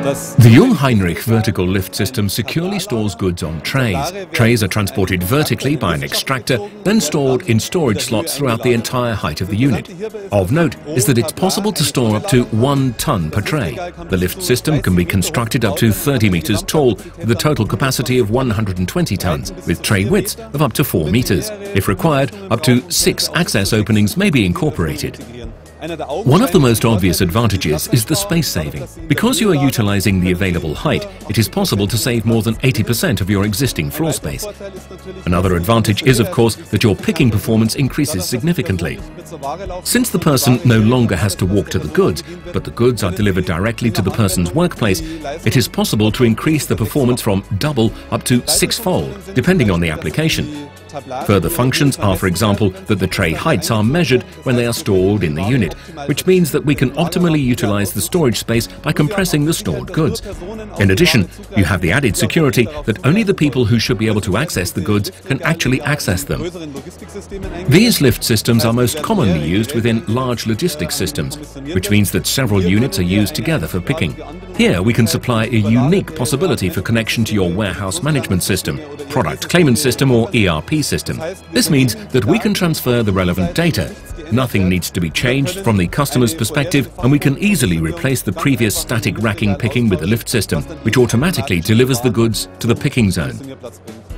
The Jungheinrich vertical lift system securely stores goods on trays. Trays are transported vertically by an extractor, then stored in storage slots throughout the entire height of the unit. Of note is that it's possible to store up to one ton per tray. The lift system can be constructed up to 30 meters tall with a total capacity of 120 tons, with tray widths of up to 4 meters. If required, up to six access openings may be incorporated. One of the most obvious advantages is the space saving. Because you are utilizing the available height, it is possible to save more than 80% of your existing floor space. Another advantage is, of course, that your picking performance increases significantly. Since the person no longer has to walk to the goods, but the goods are delivered directly to the person's workplace, it is possible to increase the performance from double up to sixfold, depending on the application. Further functions are, for example, that the tray heights are measured when they are stored in the unit, which means that we can optimally utilize the storage space by compressing the stored goods. In addition, you have the added security that only the people who should be able to access the goods can actually access them. These lift systems are most commonly used within large logistics systems, which means that several units are used together for picking. Here we can supply a unique possibility for connection to your warehouse management system, product claimant system or ERP system. This means that we can transfer the relevant data. Nothing needs to be changed from the customer's perspective and we can easily replace the previous static racking picking with the lift system, which automatically delivers the goods to the picking zone.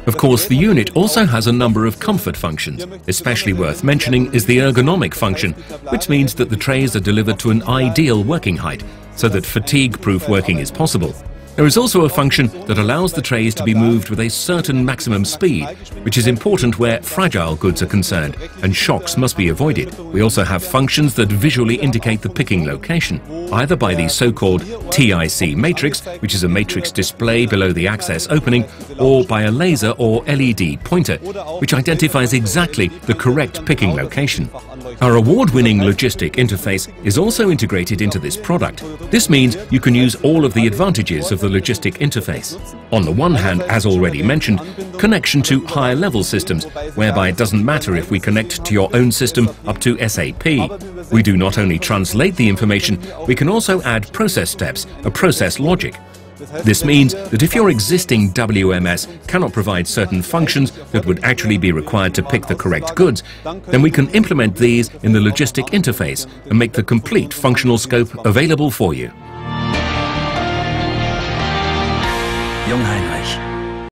Of course, the unit also has a number of comfort functions. Especially worth mentioning is the ergonomic function, which means that the trays are delivered to an ideal working height, so that fatigue-proof working is possible. There is also a function that allows the trays to be moved with a certain maximum speed, which is important where fragile goods are concerned, and shocks must be avoided. We also have functions that visually indicate the picking location, either by the so-called TIC matrix, which is a matrix display below the access opening, or by a laser or LED pointer, which identifies exactly the correct picking location. Our award-winning logistic interface is also integrated into this product. This means you can use all of the advantages of the logistic interface. On the one hand, as already mentioned, connection to higher level systems, whereby it doesn't matter if we connect to your own system up to SAP. We do not only translate the information, we can also add process steps, a process logic. This means that if your existing WMS cannot provide certain functions that would actually be required to pick the correct goods, then we can implement these in the logistic interface and make the complete functional scope available for you. Jungheinrich.